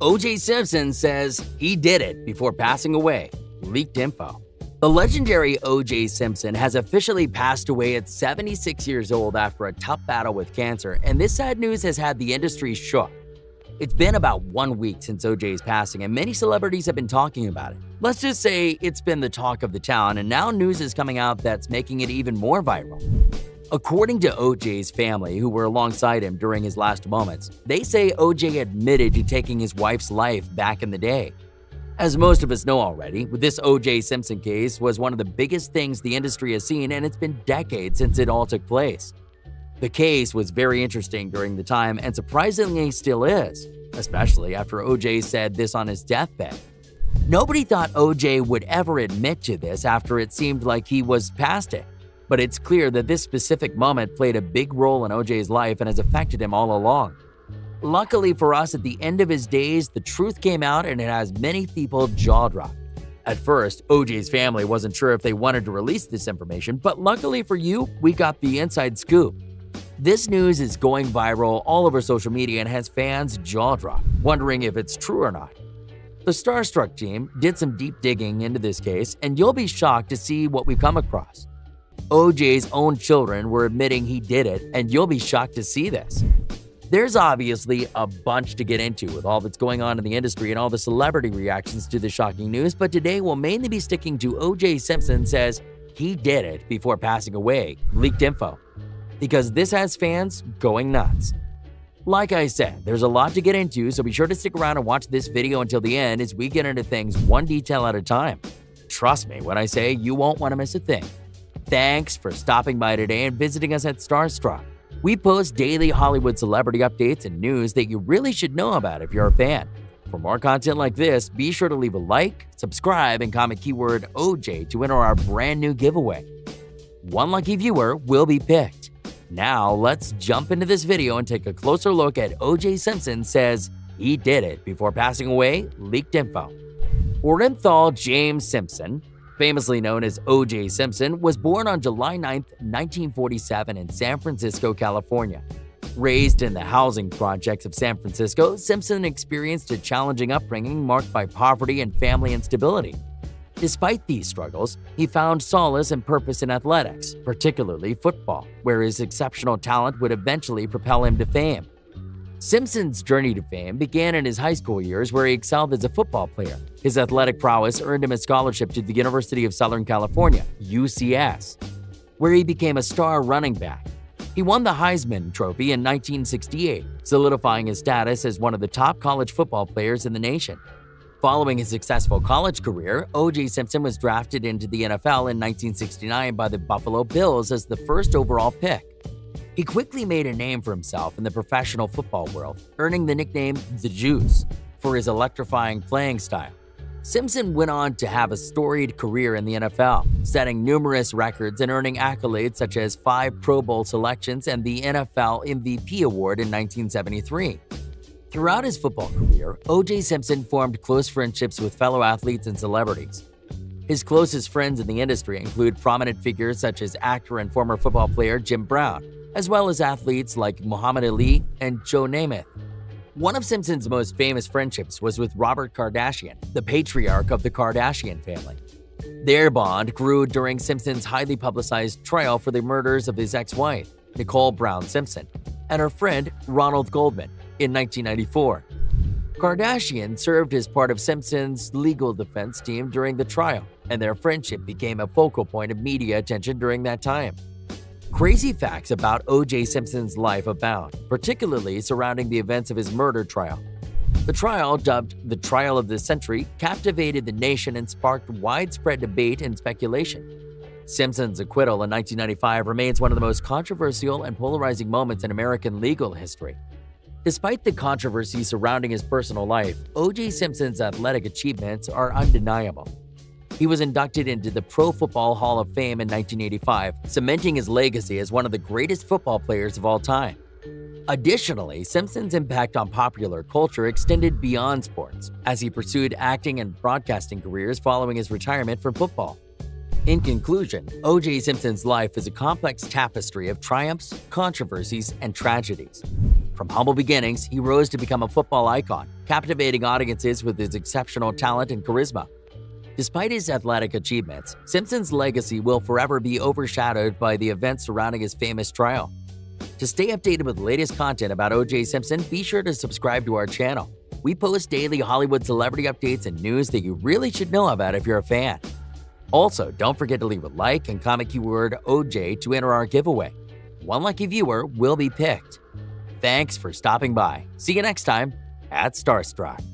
O.J. Simpson says he did it before passing away. Leaked info. The legendary O.J. Simpson has officially passed away at 76 years old after a tough battle with cancer, and this sad news has had the industry shook. It's been about one week since OJ's passing, and many celebrities have been talking about it. Let's just say it's been the talk of the town, and now news is coming out that's making it even more viral. According to OJ's family, who were alongside him during his last moments, they say OJ admitted to taking his wife's life back in the day. As most of us know already, this OJ Simpson case was one of the biggest things the industry has seen, and it's been decades since it all took place. The case was very interesting during the time and surprisingly still is, especially after OJ said this on his deathbed. Nobody thought OJ would ever admit to this after it seemed like he was past it, but it's clear that this specific moment played a big role in OJ's life and has affected him all along. Luckily for us, at the end of his days, the truth came out and it has many people jaw dropped. At first, OJ's family wasn't sure if they wanted to release this information, but luckily for you, we got the inside scoop. This news is going viral all over social media and has fans jaw drop, wondering if it's true or not. The Starstruck team did some deep digging into this case, and you'll be shocked to see what we've come across. OJ's own children were admitting he did it, and you'll be shocked to see this. There's obviously a bunch to get into with all that's going on in the industry and all the celebrity reactions to the shocking news, but today we'll mainly be sticking to OJ Simpson says he did it before passing away, leaked info because this has fans going nuts. Like I said, there's a lot to get into, so be sure to stick around and watch this video until the end as we get into things one detail at a time. Trust me when I say you won't want to miss a thing. Thanks for stopping by today and visiting us at Starstruck. We post daily Hollywood celebrity updates and news that you really should know about if you're a fan. For more content like this, be sure to leave a like, subscribe, and comment keyword OJ to enter our brand new giveaway. One lucky viewer will be picked. Now, let's jump into this video and take a closer look at O.J. Simpson says he did it before passing away, leaked info. Orenthal James Simpson, famously known as O.J. Simpson, was born on July 9, 1947 in San Francisco, California. Raised in the housing projects of San Francisco, Simpson experienced a challenging upbringing marked by poverty and family instability. Despite these struggles, he found solace and purpose in athletics, particularly football, where his exceptional talent would eventually propel him to fame. Simpson's journey to fame began in his high school years where he excelled as a football player. His athletic prowess earned him a scholarship to the University of Southern California, UCS, where he became a star running back. He won the Heisman Trophy in 1968, solidifying his status as one of the top college football players in the nation. Following his successful college career, O.J. Simpson was drafted into the NFL in 1969 by the Buffalo Bills as the first overall pick. He quickly made a name for himself in the professional football world, earning the nickname The Juice for his electrifying playing style. Simpson went on to have a storied career in the NFL, setting numerous records and earning accolades such as five Pro Bowl selections and the NFL MVP award in 1973. Throughout his football career, O.J. Simpson formed close friendships with fellow athletes and celebrities. His closest friends in the industry include prominent figures such as actor and former football player Jim Brown, as well as athletes like Muhammad Ali and Joe Namath. One of Simpson's most famous friendships was with Robert Kardashian, the patriarch of the Kardashian family. Their bond grew during Simpson's highly publicized trial for the murders of his ex-wife, Nicole Brown Simpson, and her friend Ronald Goldman, in 1994. Kardashian served as part of Simpson's legal defense team during the trial, and their friendship became a focal point of media attention during that time. Crazy facts about O.J. Simpson's life abound, particularly surrounding the events of his murder trial. The trial, dubbed the Trial of the Century, captivated the nation and sparked widespread debate and speculation. Simpson's acquittal in 1995 remains one of the most controversial and polarizing moments in American legal history. Despite the controversy surrounding his personal life, O.J. Simpson's athletic achievements are undeniable. He was inducted into the Pro Football Hall of Fame in 1985, cementing his legacy as one of the greatest football players of all time. Additionally, Simpson's impact on popular culture extended beyond sports, as he pursued acting and broadcasting careers following his retirement from football. In conclusion, O.J. Simpson's life is a complex tapestry of triumphs, controversies, and tragedies. From humble beginnings, he rose to become a football icon, captivating audiences with his exceptional talent and charisma. Despite his athletic achievements, Simpson's legacy will forever be overshadowed by the events surrounding his famous trial. To stay updated with the latest content about O.J. Simpson, be sure to subscribe to our channel. We post daily Hollywood celebrity updates and news that you really should know about if you're a fan. Also, don't forget to leave a like and comment keyword OJ to enter our giveaway. One lucky viewer will be picked. Thanks for stopping by. See you next time at Starstruck.